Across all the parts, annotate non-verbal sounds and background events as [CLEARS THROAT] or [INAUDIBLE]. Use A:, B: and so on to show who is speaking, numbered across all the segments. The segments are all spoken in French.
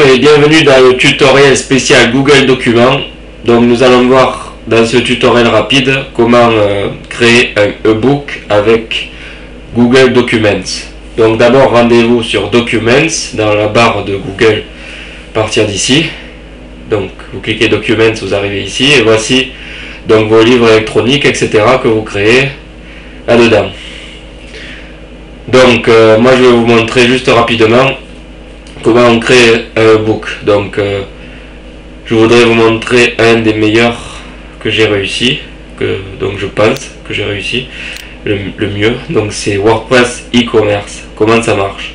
A: et bienvenue dans le tutoriel spécial Google Documents. Donc nous allons voir dans ce tutoriel rapide comment euh, créer un e-book avec Google Documents. Donc d'abord rendez-vous sur Documents dans la barre de Google à partir d'ici. Donc vous cliquez Documents, vous arrivez ici et voici donc vos livres électroniques, etc. que vous créez là-dedans. Donc euh, moi je vais vous montrer juste rapidement comment on crée un book. Donc, euh, je voudrais vous montrer un des meilleurs que j'ai réussi, que donc je pense que j'ai réussi le, mieux. Donc, c'est WordPress e-commerce. Comment ça marche?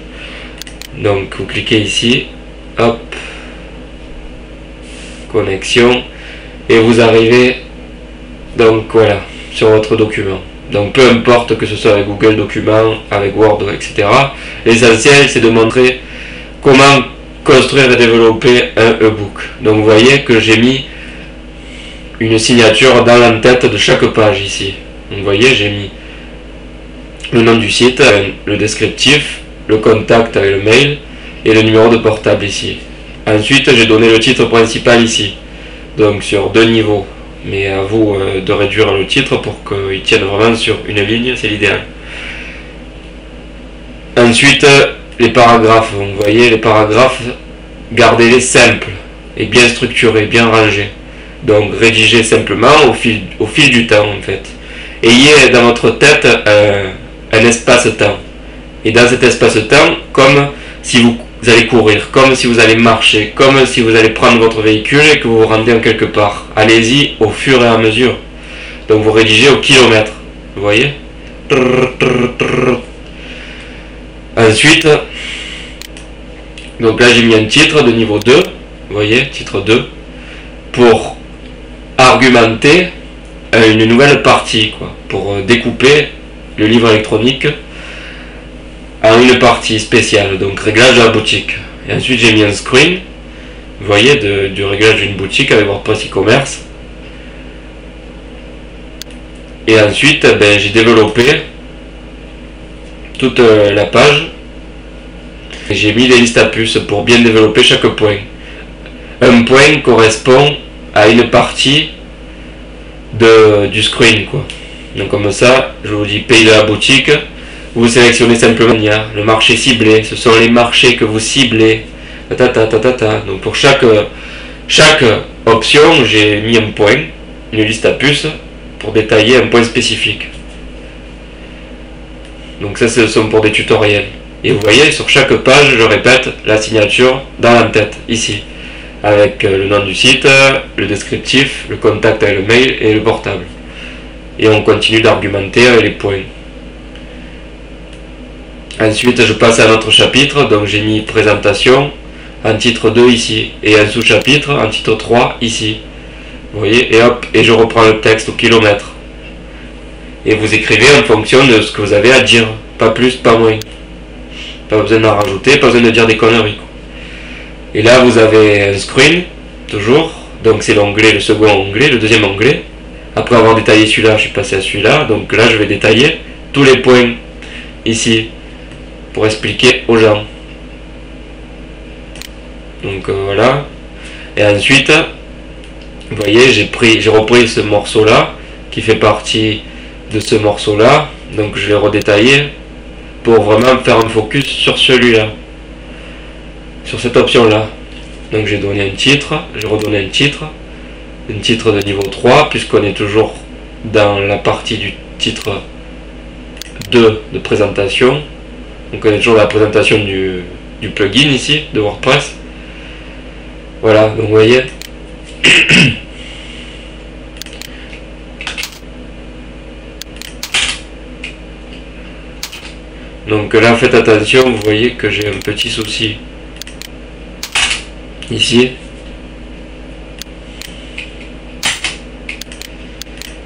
A: Donc, vous cliquez ici, hop, connexion, et vous arrivez donc voilà sur votre document. Donc peu importe que ce soit avec Google Documents, avec Word, etc. L'essentiel c'est de montrer comment construire et développer un e-book. Donc vous voyez que j'ai mis une signature dans l'entête de chaque page ici. Donc vous voyez, j'ai mis le nom du site, le descriptif, le contact avec le mail et le numéro de portable ici. Ensuite, j'ai donné le titre principal ici, donc sur deux niveaux. Mais à vous euh, de réduire le titre pour qu'il tienne vraiment sur une ligne, c'est l'idéal. Ensuite, les paragraphes, vous voyez, les paragraphes, gardez-les simples et bien structurés, bien rangés. Donc rédigez simplement au fil, au fil du temps en fait. Ayez dans votre tête un, espace-temps. Et dans cet espace-temps, comme si vous allez courir, comme si vous allez marcher, comme si vous allez prendre votre véhicule et que vous vous rendez en quelque part. Allez-y au fur et à mesure. Donc vous rédigez au kilomètre. Vous voyez Ensuite, donc là j'ai mis un titre de niveau 2, vous voyez, titre 2, pour argumenter une nouvelle partie, quoi, pour euh, découper le livre électronique en une partie spéciale, donc réglage de la boutique. Et ensuite j'ai mis un screen, vous voyez, du réglage d'une boutique avec WordPress e-commerce. Et ensuite, ben, j'ai développé toute euh, la page. J'ai mis les listes à puces pour bien développer chaque point. Un point correspond à une partie du screen. Quoi. Donc comme ça, je vous dis pays de la boutique. Vous sélectionnez simplement le marché ciblé. Ce sont les marchés que vous ciblez. Ta, ta, ta, Donc pour chaque, chaque option, j'ai mis un point, une liste à puces, pour détailler un point spécifique. Donc ça, ce sont pour des tutoriels. Et vous voyez, sur chaque page, je répète la signature dans la tête, ici. Avec euh, le nom du site, le descriptif, le contact avec le mail et le portable. Et on continue d'argumenter avec les points. Ensuite, je passe à notre chapitre. Donc j'ai mis présentation en titre 2 ici. Et un sous-chapitre en titre 3 ici. Vous voyez, et hop, et je reprends le texte au kilomètre et vous écrivez en fonction de ce que vous avez à dire. Pas plus, pas moins. Pas besoin d'en rajouter, pas besoin de dire des conneries. Et là, vous avez un screen, toujours. Donc c'est l'onglet, le second onglet, le deuxième onglet. Après avoir détaillé celui-là, je suis passé à celui-là. Donc là, je vais détailler tous les points ici pour expliquer aux gens. Donc euh, voilà. Et ensuite, vous voyez, j'ai pris, j'ai repris ce morceau-là qui fait partie de ce morceau là donc je l'ai redétaillé pour vraiment faire un focus sur celui-là. Sur cette option là donc j'ai donné un titre. J'ai redonné un titre. Un titre de niveau 3 puisqu'on est toujours dans la partie du titre 2 de présentation. On est toujours la présentation du, du plugin ici de WordPress. Voilà. Donc vous voyez [CLEARS THROAT] Donc là, faites attention, vous voyez que j'ai un petit souci ici.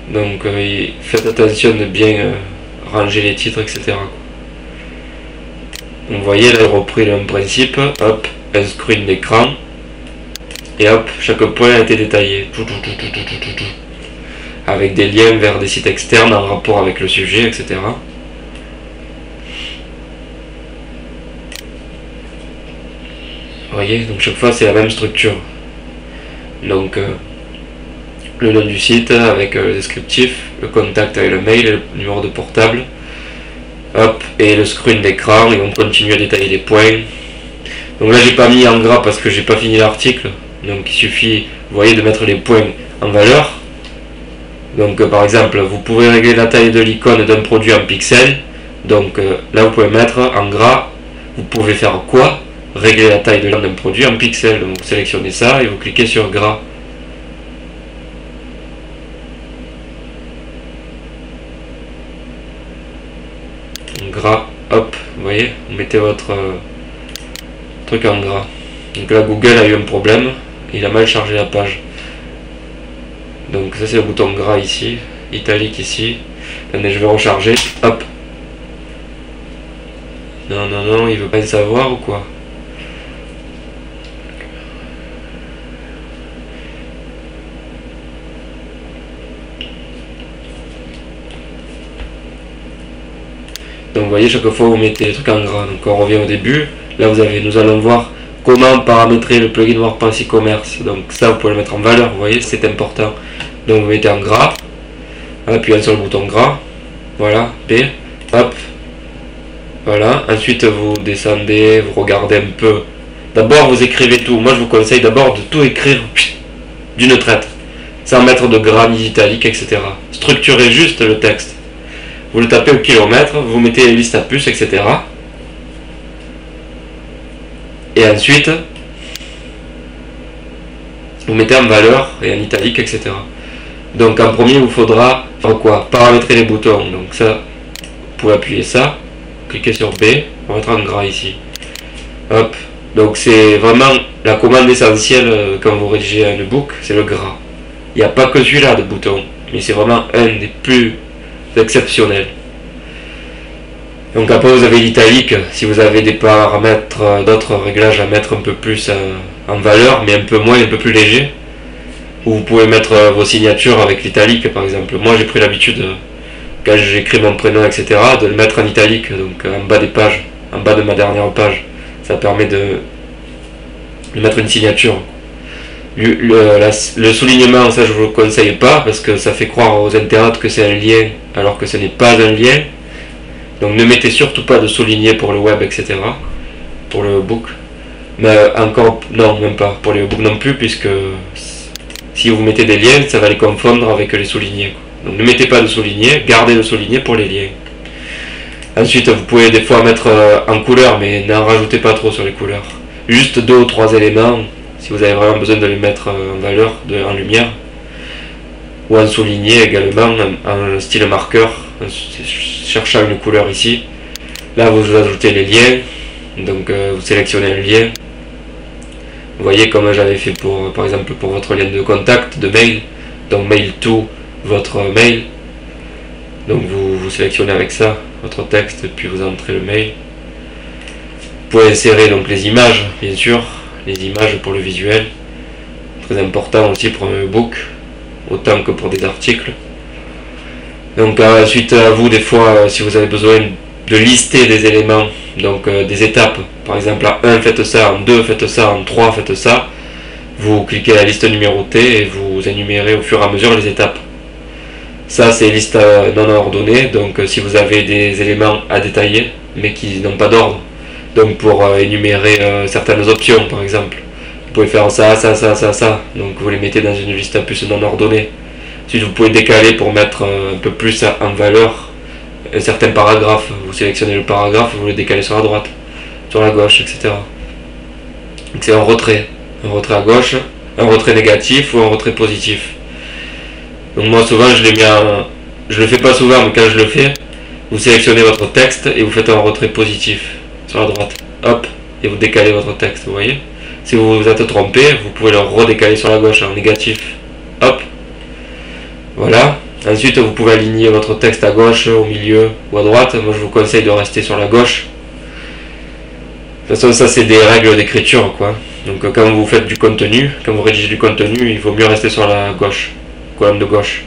A: Donc euh, faites attention de bien euh, ranger les titres, etc. vous voyez, là, repris le même principe. Hop, un screen d'écran. Et hop, chaque point a été détaillé. Avec des liens vers des sites externes en rapport avec le sujet, etc. voyez, donc chaque fois c'est la même structure. Donc euh, le nom du site avec le descriptif, le contact avec le mail le numéro de portable. Hop, et le screen d'écran, et on continue à détailler les points. Donc là j'ai pas mis en gras parce que j'ai pas fini l'article. Donc il suffit, voyez, de mettre les points en valeur. Donc par exemple, vous pouvez régler la taille de l'icône d'un produit en pixels. Donc là vous pouvez mettre en gras, vous pouvez faire quoi? Régler la taille de d'un produit en pixels. Donc vous sélectionnez ça et vous cliquez sur gras. Gras, hop, vous voyez, vous mettez votre truc en gras. Donc là Google a eu un problème, il a mal chargé la page. Donc ça c'est le bouton gras ici, italique ici. Attendez, je vais recharger. Hop. Non, non, non, il veut pas le savoir ou quoi? Donc vous voyez, chaque fois vous mettez les trucs en gras. Donc on revient au début. Là vous avez, nous allons voir comment paramétrer le plugin WordPress e-commerce. Donc ça vous pouvez le mettre en valeur, vous voyez, c'est important. Donc vous mettez en gras, en appuyant sur le bouton gras, voilà, B, hop, voilà, ensuite vous descendez, vous regardez un peu. D'abord vous écrivez tout, moi je vous conseille d'abord de tout écrire d'une traite, sans mettre de gras ni italique, etc. Structurez juste le texte. Vous le tapez au kilomètre, vous mettez les listes à puces, etc. Et ensuite, vous mettez en valeur et en italique, etc. Donc en premier, il vous faudra faire quoi Paramétrer les boutons. Donc ça, vous pouvez appuyer ça, cliquez sur B, on va mettre en gras ici. Hop. Donc c'est vraiment la commande essentielle euh, quand vous rédigez un e-book, c'est le gras. Il n'y a pas que celui-là de bouton, mais c'est vraiment un des plus exceptionnels. Donc après vous avez l'italique, si vous avez des paramètres, euh, d'autres réglages à mettre un peu plus euh, en valeur, mais un peu moins, un peu plus léger vous pouvez mettre euh, vos signatures avec l'italique par exemple. Moi j'ai pris l'habitude, quand j'écris mon prénom, etc., de le mettre en italique, donc en bas des pages, en bas de ma dernière page. Ça permet de, mettre une signature. Le, soulignement, ça je vous le conseille pas parce que ça fait croire aux internautes que c'est un lien alors que ce n'est pas un lien. Donc ne mettez surtout pas de souligné pour le web, etc. Pour le book. Mais encore, non, même pas pour les book non plus, puisque si vous mettez des liens, ça va les confondre avec les soulignés. Donc ne mettez pas de soulignés, gardez le souligné pour les liens. Ensuite, vous pouvez des fois mettre euh, en couleur, mais n'en rajoutez pas trop sur les couleurs. Juste deux ou trois éléments, si vous avez vraiment besoin de les mettre euh, en valeur, en lumière. Ou en souligné également, en, style marqueur, cherchant une couleur ici. Là, vous ajoutez les liens, donc euh, vous sélectionnez un lien, vous voyez comme j'avais fait pour par exemple pour votre lien de contact de mail, donc mail to votre mail. Donc vous, vous sélectionnez avec ça votre texte puis vous entrez le mail. Vous pouvez insérer donc les images, bien sûr, les images pour le visuel. Très important aussi pour un book, autant que pour des articles. Donc ensuite à vous des fois euh, si vous avez besoin de lister des éléments donc euh, des étapes. Par exemple, à 1, faites ça, en 2, faites ça, en 3, faites ça. Vous cliquez la liste numérotée et vous énumérez au fur et à mesure les étapes. Ça, c'est liste euh, non ordonnée, donc euh, si vous avez des éléments à détailler, mais qui n'ont pas d'ordre, donc pour énumérer certaines options, par exemple, vous pouvez faire ça, ça, ça, ça, ça, donc vous les mettez dans une liste à plus non ordonnée. Ensuite, vous pouvez décaler pour mettre un peu plus en valeur un certain paragraphe. Vous sélectionnez le paragraphe, vous le décalez sur la droite, sur la gauche, etc. c'est un retrait. Un retrait à gauche, un retrait négatif ou un retrait positif. Donc moi souvent je l'ai mis Je le fais pas souvent mais quand je le fais, vous sélectionnez votre texte et vous faites un retrait positif sur la droite. Hop, et vous décalez votre texte, vous voyez Si vous vous êtes trompé, vous pouvez le redécaler sur la gauche en négatif. Hop. Voilà. Ensuite, vous pouvez aligner votre texte à gauche, au milieu ou à droite. Moi, je vous conseille de rester sur la gauche. De toute façon, ça, c'est des règles d'écriture, quoi. Donc, quand vous faites du contenu, quand vous rédigez du contenu, il vaut mieux rester sur la gauche, colonne de gauche.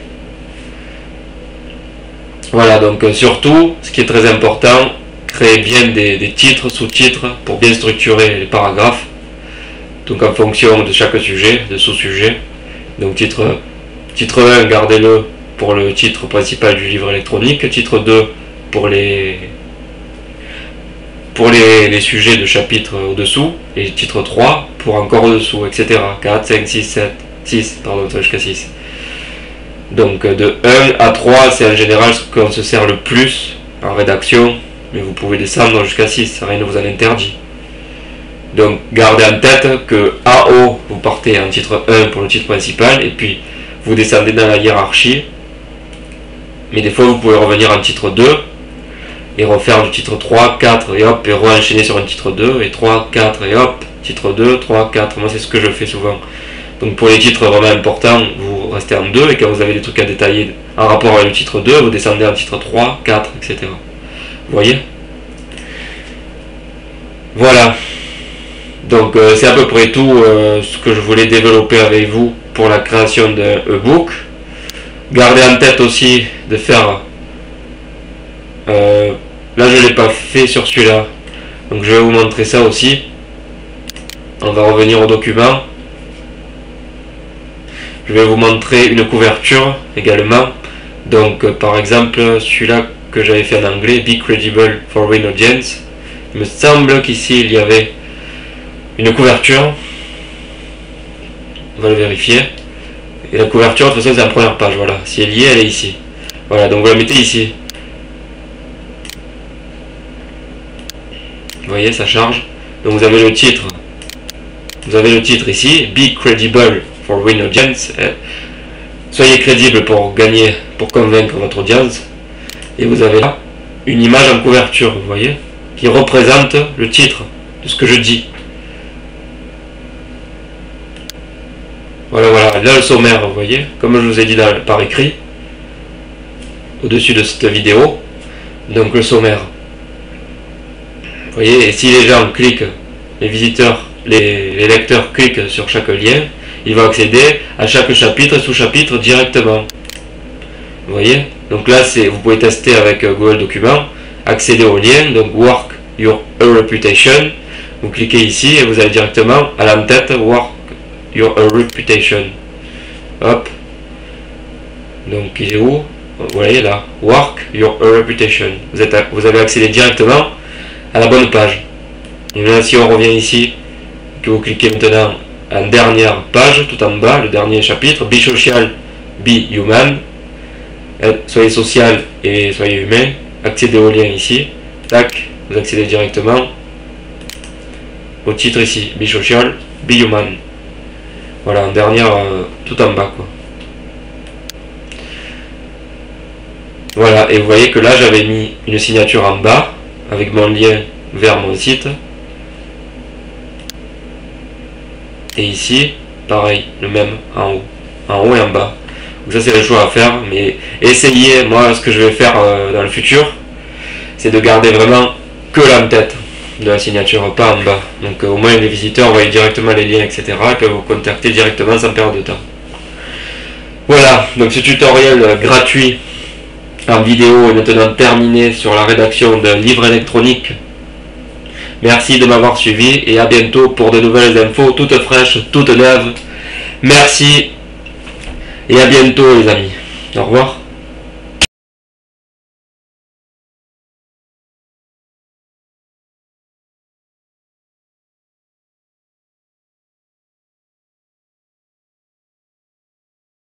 A: Voilà, donc surtout, ce qui est très important, créer bien des, titres, sous-titres, pour bien structurer les paragraphes. donc en fonction de chaque sujet, de sous-sujet. Donc titre, titre 1, gardez-le pour le titre principal du livre électronique, titre 2 pour les pour les, sujets de chapitre au-dessous, et titre 3 pour encore au-dessous, etc. 4, 5, 6, 7, 6, pardon, jusqu'à 6. Donc de 1 à 3, c'est en général ce qu'on se sert le plus en rédaction, mais vous pouvez descendre jusqu'à 6, rien ne vous en interdit. Donc gardez en tête que AO, vous partez en titre 1 pour le titre principal, et puis vous descendez dans la hiérarchie. Mais des fois, vous pouvez revenir en titre 2 et refaire le titre 3, 4 et hop, et re-enchaîner sur un titre 2 et 3, 4 et hop, titre 2, 3, 4. Moi, c'est ce que je fais souvent. Donc pour les titres vraiment importants, vous restez en 2 et quand vous avez des trucs à détailler en rapport avec le titre 2, vous descendez en titre 3, 4, etc. Voyez Voilà. Donc euh, c'est à peu près tout euh, ce que je voulais développer avec vous pour la création d'un e-book. Gardez en tête aussi de faire... Euh, là je ne l'ai pas fait sur celui-là. Donc je vais vous montrer ça aussi. On va revenir au document. Je vais vous montrer une couverture également. Donc par exemple celui-là que j'avais fait en anglais, Be Credible for Win Audience. Il me semble qu'ici il y avait une couverture. On va le vérifier. Et la couverture, de toute façon, c'est la première page. Voilà. Si elle est liée, elle est ici. Voilà, donc vous la mettez ici. Vous voyez, ça charge. Donc vous avez le titre. Vous avez le titre ici. Be credible for win audience. Soyez crédible pour gagner, pour convaincre votre audience. Et vous avez là une image en couverture, vous voyez, qui représente le titre de ce que je dis. Voilà, voilà, là le sommaire, vous voyez, comme je vous ai dit par écrit, au-dessus de cette vidéo, donc le sommaire. Vous voyez, et si les gens cliquent, les visiteurs, les, lecteurs cliquent sur chaque lien, ils vont accéder à chaque chapitre sous-chapitre directement. Vous voyez Donc là, vous pouvez tester avec euh, Google Documents, accéder au lien, donc Work Your Reputation. Vous cliquez ici et vous allez directement à l'entête Work your reputation. Hop. Donc il est où? Vous voyez là, work your reputation. Vous, êtes vous avez accédé directement à la bonne page. Et là, si on revient ici, que vous cliquez maintenant en dernière page, tout en bas, le dernier chapitre, be social, be human. Soyez social et soyez humain. Accédez au lien ici. Tac, vous accédez directement au titre ici, be social, be human. Voilà, en dernière, euh, tout en bas, quoi. Voilà, et vous voyez que là, j'avais mis une signature en bas, avec mon lien vers mon site. Et ici, pareil, le même, en haut. En haut et en bas. Donc ça, c'est le choix à faire, mais essayez, moi, ce que je vais faire euh, dans le futur, c'est de garder vraiment que l'en-tête de la signature, pas en bas. Donc euh, au moins les visiteurs voient directement les liens, etc. et peuvent vous contacter directement sans perdre de temps. Voilà, donc ce tutoriel euh, gratuit en vidéo est maintenant terminé sur la rédaction d'un livre électronique. Merci de m'avoir suivi et à bientôt pour de nouvelles infos toutes fraîches, toutes neuves. Merci et à bientôt les amis. Au revoir.